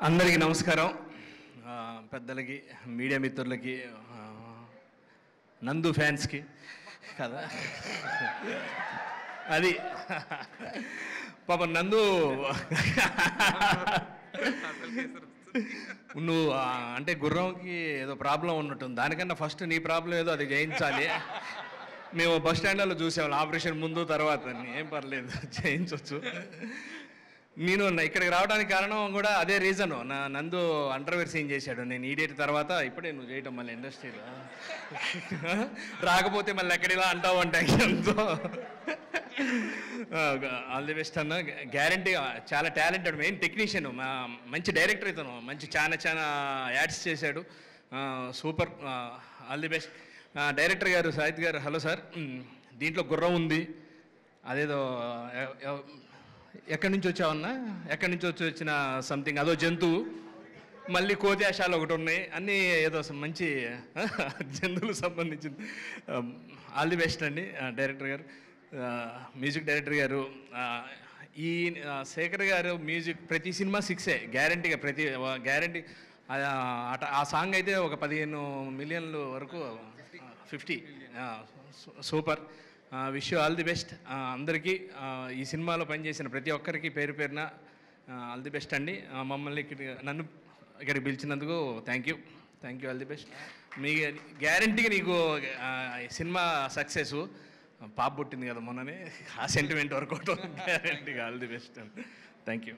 అందరికీ నమస్కారం. పెద్దలకి మీడియా మిత్రులకి నందు ఫ్యాన్స్కి కదా? అది. పాప నందు నువ్వు అంటే గుర్రంకి ఏదో ప్రాబ్లం ఉన్నట్టుంది. దానికన్నా ఫస్ట్ నీ ప్రాబ్లం ఏదో అది చేయించాలి మేము బస్ స్టాండ్లో చూసాము ఆపరేషన్ ముందు తర్వాత ఏం పర్లేదు చేయించవచ్చు నేను నా- ఇక్కడికి రావడానికి కారణం కూడా అదే రీజన్ నా నందు అండర్వేర్ సీన్ చేశాడు. నేను ఈడేట్ తర్వాత ఇప్పుడే నువ్వు చేయటం మళ్ళీ ఇండస్ట్రీలో రాకపోతే మళ్ళీ ఎక్కడిలా అంటావు అంటే ఎంతో. ఆల్ ది బెస్ట్ అన్న. గ్యారంటీ చాలా టాలెంటెడ్ మెయిన్ టెక్నీషియన్ మంచి డైరెక్టర్ ఇతను. మంచి చాలా చాలా యాడ్స్ చేశాడు. Super all the best director గారు సాహిత్ గారు హలో సార్ దీంట్లో గుర్రం ఉంది. అదేదో ఎక్కడి నుంచి వచ్చావన్నా? ఎక్కడి నుంచి వచ్చి వచ్చిన సంథింగ్ అదో జంతువు. మళ్ళీ కోతి ఒకటి ఉన్నాయి. అన్నీ ఏదో మంచి జంతువులకు సంబంధించింది ఆల్ ది బెస్ట్ అండి డైరెక్టర్ గారు. మ్యూజిక్ డైరెక్టర్ గారు ఈ శేఖర్ గారు మ్యూజిక్ ప్రతి సినిమా సిక్సే గ్యారంటీగా ప్రతి గ్యారంటీ ఆ సాంగ్ అయితే ఒక పదిహేను మిలియన్లు వరకు fifty super. Wish all the best అందరికీ ఈ సినిమాలో పనిచేసిన ప్రతి ఒక్కరికి పేరు పేరున ఆల్ ది బెస్ట్ అండి. మమ్మల్ని ఇక్కడ నన్ను ఇక్కడికి పిలిచినందుకు thank you thank you all the best మీ గ్యారంటీగా నీకు సినిమా సక్సెస్ పాప పుట్టింది కదా మొన్ననే. ఆ సెంటిమెంట్ వర్కౌట్ గ్యారంటీగా all the best thank you